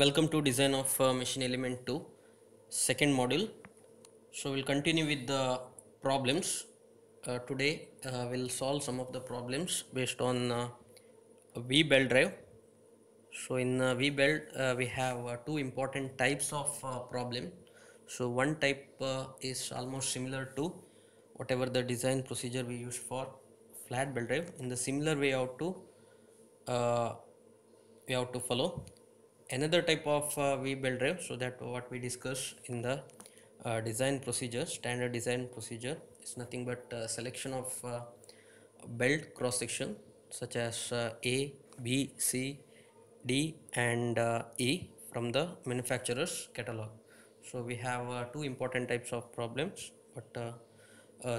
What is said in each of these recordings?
Welcome to design of uh, machine element 2 second module. So we'll continue with the problems. Uh, today uh, we'll solve some of the problems based on uh, V belt drive. So in uh, V belt uh, we have uh, two important types of uh, problem. So one type is almost similar to whatever the design procedure we use for flat belt drive. In the similar way how to we have to follow another type of uh, V belt drive so that what we discuss in the uh, design procedure standard design procedure is nothing but uh, selection of uh, belt cross section such as uh, A, B, C, D and uh, E from the manufacturer's catalog. So we have two important types of problems but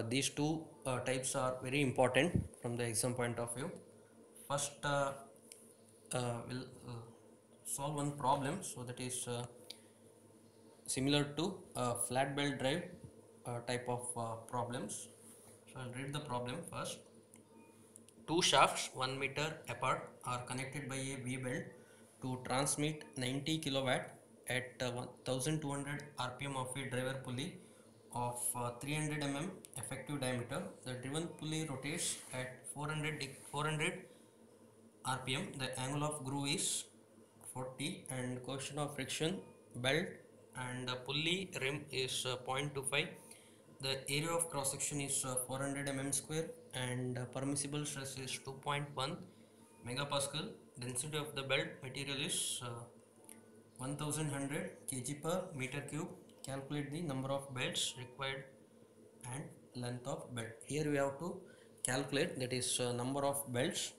these two types are very important from the exam point of view. First will solve one problem. So that is uh, similar to uh, flat belt drive uh, type of uh, problems. So i'll read the problem first. Two shafts 1 meter apart are connected by a v belt to transmit 90 kilowatt at uh, 1200 rpm of a driver pulley of uh, 300 mm effective diameter. The driven pulley rotates at 400 400 rpm the angle of groove is 40 and question of friction belt and the pulley rim is uh, 0.25 the area of cross section is uh, 400 mm square and uh, permissible stress is 2.1 megapascal. Density of the belt material is uh, 1100 kg per meter cube. Calculate the number of belts required and length of belt. Here we have to calculate that is uh, number of belts.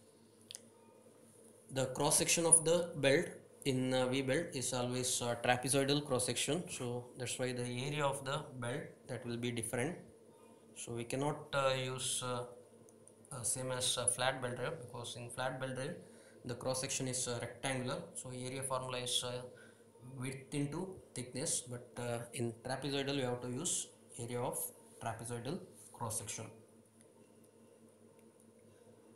The cross section of the belt in uh, V belt is always uh, trapezoidal cross section so that's why the area of the belt that will be different. So we cannot uh, use uh, uh, same as flat belt drive because in flat belt drive the cross section is rectangular. So area formula is width into thickness but in trapezoidal we have to use area of trapezoidal cross section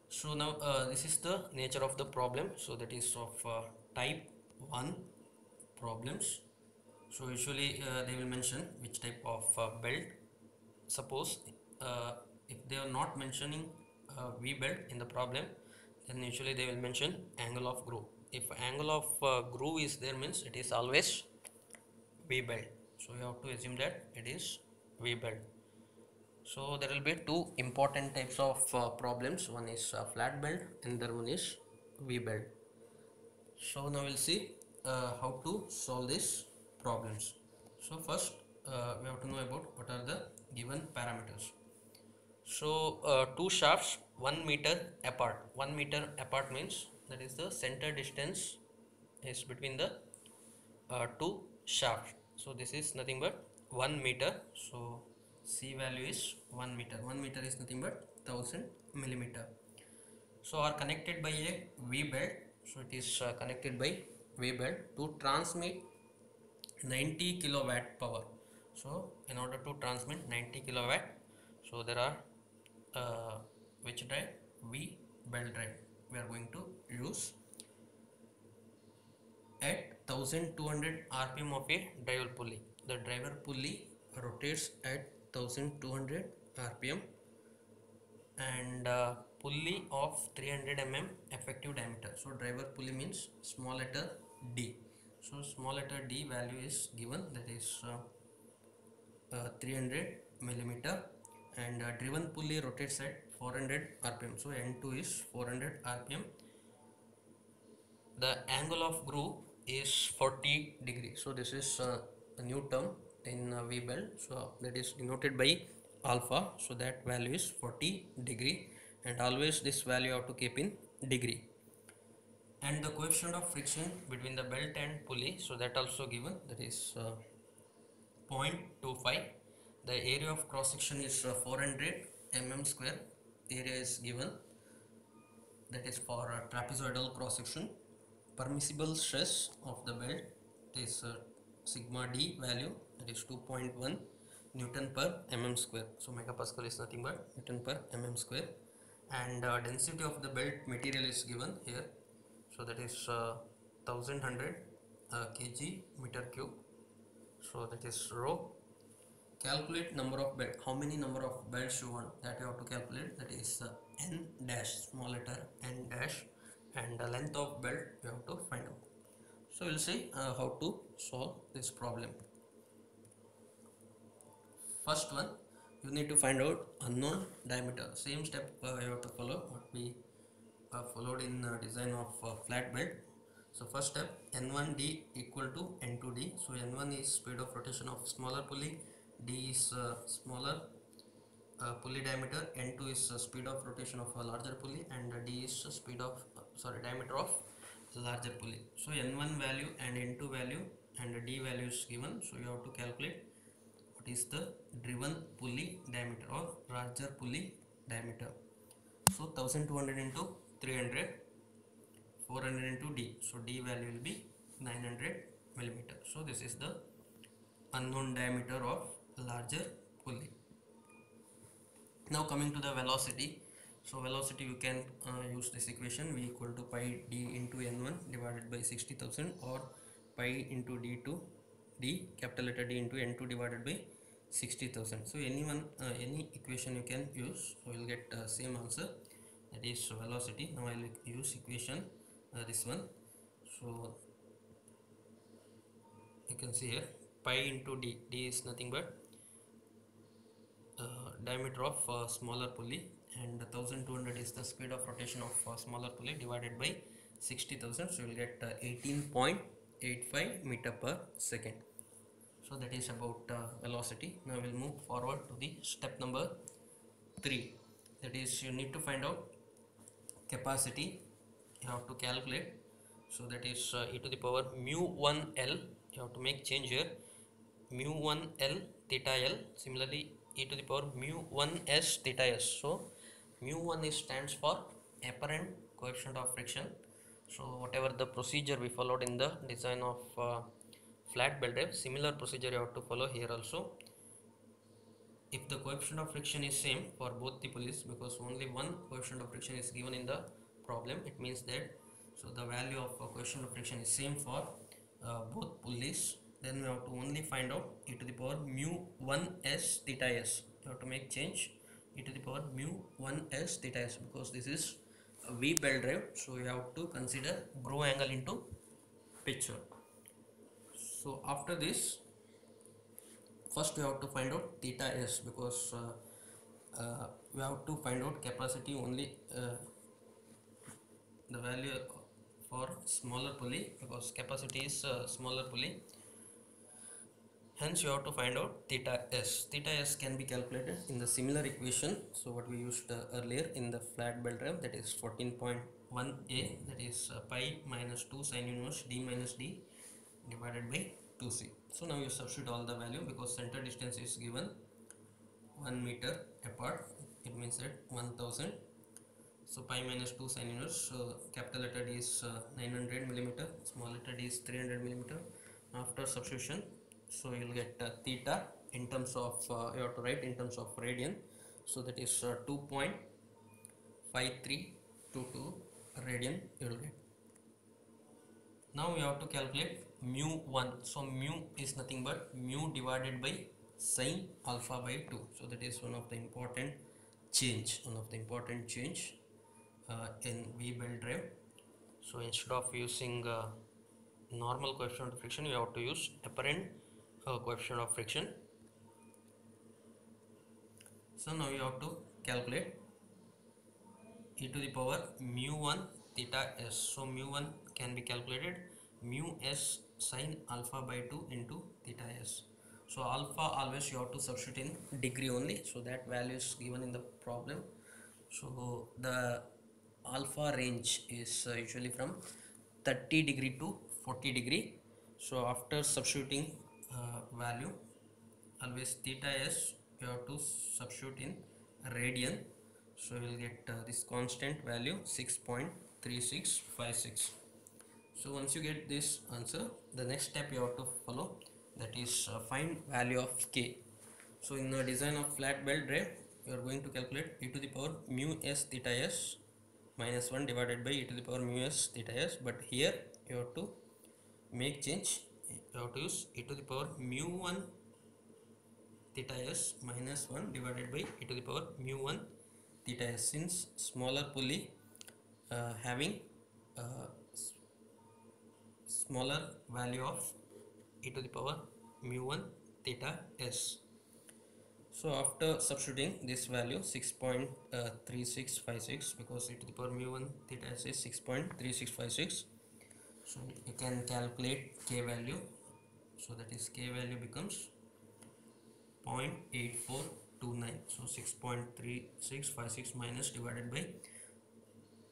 so now this is the nature of the problem. So that is of type 1 problems. So usually uh, they will mention which type of uh, belt. Suppose uh, if they are not mentioning uh, v belt in the problem then usually they will mention angle of groove. If angle of uh, groove is there means it is always v belt. So you have to assume that it is v belt. So there will be two important types of uh, problems. One is flat belt, and the other one is V belt. So now we'll see uh, how to solve these problems. So first uh, we have to know about what are the given parameters. So uh, two shafts one meter apart. One meter apart means that is the center distance is between the uh, two shafts. So this is nothing but one meter. So C value is 1 meter. 1 meter is nothing but 1000 millimeter. So are connected by a V belt. So it is uh, connected by belt to transmit 90 kilowatt power. So in order to transmit 90 kilowatt, so there are uh, which drive V belt drive we are going to use at 1200 rpm of a driver pulley. The driver pulley rotates at 1200 rpm and uh, pulley of 300 mm effective diameter. So driver pulley means small letter d. So small letter d value is given that is uh, uh, 300 millimeter and uh, driven pulley rotates at 400 rpm. So n2 is 400 rpm. The angle of groove is 40 degree. So this is uh, a new term in uh, V belt. So that is denoted by alpha. So that value is 40 degree and always this value you have to keep in degree. And the coefficient of friction between the belt and pulley so that also given that is uh, 0.25 the area of cross section is uh, 400 mm square. Area is given that is for uh, trapezoidal cross section. Permissible stress of the belt is uh, sigma d value that is 2.1 newton per mm square. So megapascal is nothing but newton per mm square and uh, density of the belt material is given here. So that is uh, 1100 uh, kg meter cube. So that is rho. Calculate number of belt. How many number of belts you want that you have to calculate? That is uh, n dash small letter n dash and the length of belt you have to find out. So we'll see uh, how to solve this problem. First one you need to find out unknown diameter. Same step uh, you have to follow what we followed in uh, design of uh, flat belt so first step n1d equal to n2d so n1 is speed of rotation of smaller pulley. D is uh, smaller uh, pulley diameter. N2 is speed of rotation of a larger pulley. And d is speed of sorry diameter of larger pulley. So n1 value and n2 value and d value is given. So you have to calculate is the driven pulley diameter or larger pulley diameter. So 1200 into 300 400 into d. So d value will be 900 millimeter. So this is the unknown diameter of larger pulley. Now coming to the velocity. So velocity you can uh, use this equation. V equal to pi d into n1 divided by 60000 or pi into d2 D capital letter D into N2 divided by 60,000 so any one uh, any equation you can use you'll get uh, same answer. That is velocity. Now I'll use equation uh, this one. So you can see here pi into D. D is nothing but uh, diameter of uh, smaller pulley. And 1200 is the speed of rotation of uh, smaller pulley divided by 60,000 so you'll get 18. 85 meter per second. So that is about uh, velocity. Now we'll move forward to the step number 3 that is you need to find out capacity. You have to calculate. So that is uh, e to the power mu 1 l. You have to make change here. Mu 1 l theta l. Similarly e to the power mu 1 s theta s. So mu 1 is stands for apparent coefficient of friction so whatever the procedure we followed in the design of uh, flat belt drive similar procedure you have to follow here also. If the coefficient of friction is same for both the pulleys because only one coefficient of friction is given in the problem it means that so the value of coefficient of friction is same for uh, both pulleys. Then we have to only find out e to the power mu 1 s theta s. You have to make change e to the power mu 1 s theta s because this is V belt drive. So you have to consider groove angle into picture. So after this first we have to find out theta s because uh, uh, we have to find out capacity only uh, the value for smaller pulley because capacity is uh, smaller pulley hence you have to find out theta s. Theta s can be calculated in the similar equation. So what we used uh, earlier in the flat belt drive that is 14.1a that is uh, pi minus 2 sine inverse d minus d divided by 2c so now you substitute all the value because center distance is given 1 meter apart. It means that 1000 so pi minus 2 sine inverse so capital letter d is uh, 900 millimeter small letter d is 300 millimeter. After substitution so you'll get uh, theta in terms of uh, you have to write in terms of radian. So that is uh, 2.5322 radian you will get. Now we have to calculate mu 1 so mu is nothing but mu divided by sine alpha by 2 so that is one of the important change one of the important change uh, in V belt drive. So instead of using uh, normal coefficient of friction you have to use apparent uh, coefficient of friction. So now you have to calculate e to the power mu 1 theta s. So mu 1 can be calculated mu s sine alpha by 2 into theta s. So alpha always you have to substitute in degree only. So that value is given in the problem. So the alpha range is uh, usually from 30 degree to 40 degree. So after substituting value. Always theta s you have to substitute in radian. So you will get uh, this constant value 6.3656 so once you get this answer the next step you have to follow that is uh, find value of k. So in the design of flat belt drive you are going to calculate e to the power mu s theta s minus 1 divided by e to the power mu s theta s. But here you have to make change you have to use e to the power mu 1 theta s minus 1 divided by e to the power mu 1 theta s. Since smaller pulley uh, having uh, smaller value of e to the power mu 1 theta s. So after substituting this value 6.3656 because e to the power mu 1 theta s is 6.3656 so you can calculate k value so that is k value becomes 0.8429 so 6.3656 minus divided by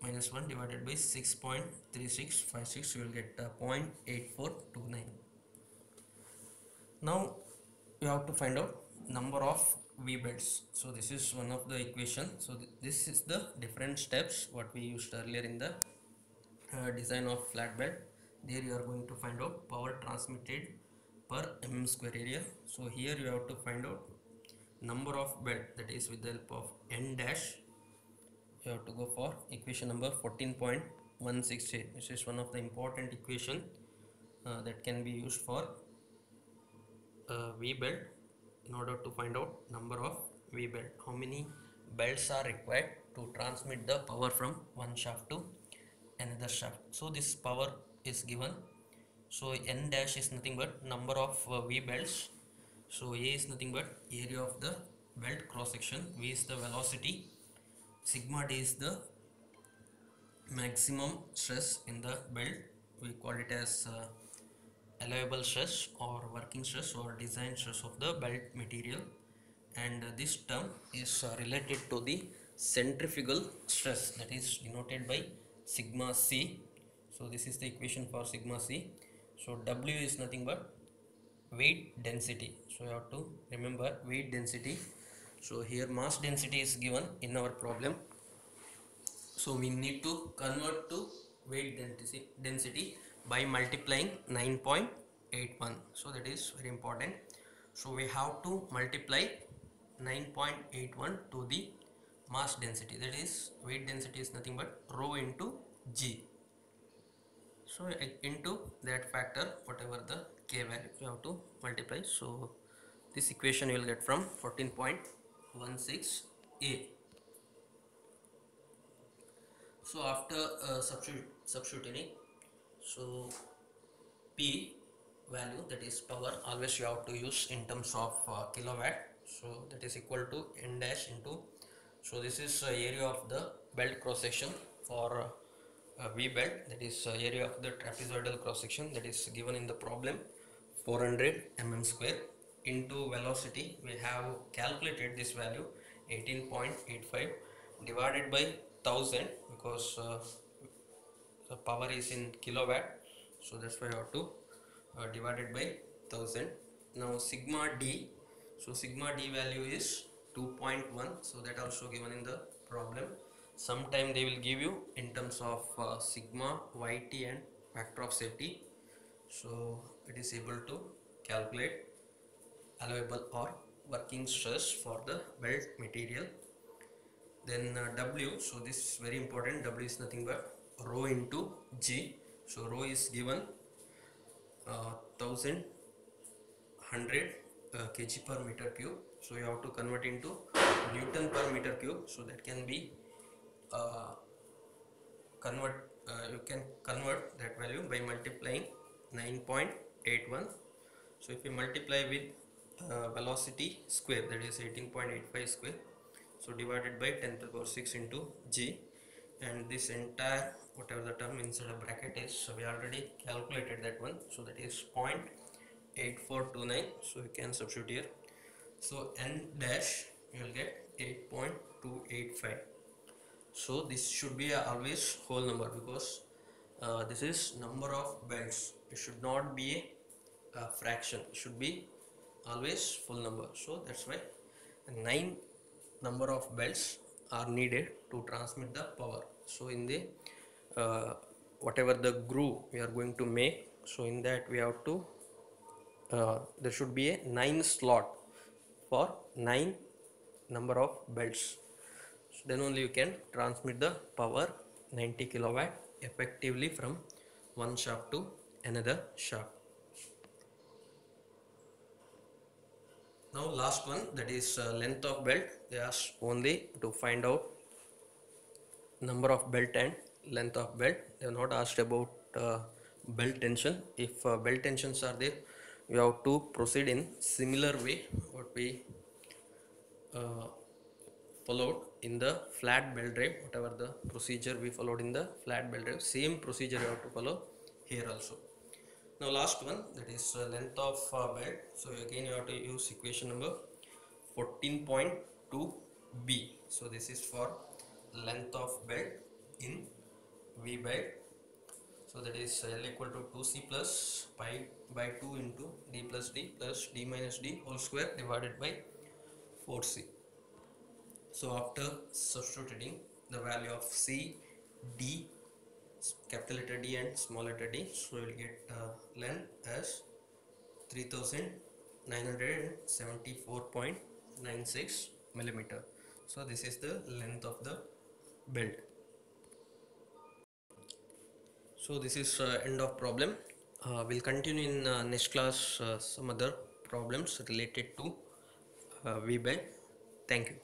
minus 1 divided by 6.3656 you will get uh, 0.8429 now you have to find out number of v belts. So this is one of the equation. So th this is the different steps what we used earlier in the uh, design of flat belt there you are going to find out power transmitted per mm square area. So here you have to find out number of belt that is with the help of n dash you have to go for equation number 14.168 this is one of the important equation uh, that can be used for uh, v belt in order to find out number of v belt. How many belts are required to transmit the power from one shaft to another shaft? So this power is given so n dash is nothing but number of uh, v belts. So a is nothing but area of the belt cross section v is the velocity. Sigma d is the maximum stress in the belt. We call it as uh, allowable stress or working stress or design stress of the belt material. And uh, this term is uh, related to the centrifugal stress that is denoted by sigma c. So this is the equation for sigma c so w is nothing but weight density. So you have to remember weight density. So here mass density is given in our problem. So we need to convert to weight density density by multiplying 9.81 so that is very important. So we have to multiply 9.81 to the mass density. That is weight density is nothing but rho into g so into that factor whatever the k value you have to multiply. So this equation you will get from 14.16a so after uh, substitute substituting so p value that is power always you have to use in terms of uh, kilowatt. So that is equal to n dash into so this is uh, area of the belt cross section for uh, V belt that is uh, area of the trapezoidal cross section that is given in the problem 400 mm square into velocity. We have calculated this value 18.85 divided by 1000 because uh, the power is in kilowatt so that's why I have to uh, divided by 1000 now sigma d so sigma d value is 2.1 so that also given in the problem sometime they will give you in terms of uh, sigma yt and factor of safety. So it is able to calculate allowable or working stress for the belt material. Then uh, w so this is very important. W is nothing but rho into g. So rho is given uh, 1100 uh, kg per meter cube. So you have to convert into newton per meter cube. So that can be uh, convert uh, you can convert that value by multiplying 9.81 so if you multiply with uh, velocity square that is 18.85 square so divided by 10 to the power 6 into g and this entire whatever the term inside a bracket is so we already calculated that one. So that is 0.8429 so you can substitute here. So n dash you will get 8.285 so this should be always whole number because uh, this is number of belts it should not be a, fraction. It should be always full number. So that's why nine number of belts are needed to transmit the power. So in the uh, whatever the groove we are going to make so in that we have to uh, there should be a nine slot for nine number of belts then only you can transmit the power 90 kilowatt effectively from one shaft to another shaft. Now last one that is uh, length of belt. They ask only to find out number of belt and length of belt. They are not asked about uh, belt tension. If uh, belt tensions are there you have to proceed in similar way what we uh, followed in the flat belt drive whatever the procedure we followed in the flat belt drive same procedure you have to follow here also. Now last one that is uh, length of uh, belt so again you have to use equation number 14.2b so this is for length of belt in v belt so that is L equal to 2c plus pi by 2 into d plus d plus d minus d whole square divided by 4c so after substituting the value of c d capital letter d and small letter d so we will get uh, length as 3974.96 millimeter. So this is the length of the belt. So this is uh, end of problem. Uh, we'll continue in uh, next class uh, some other problems related to uh, v belt thank you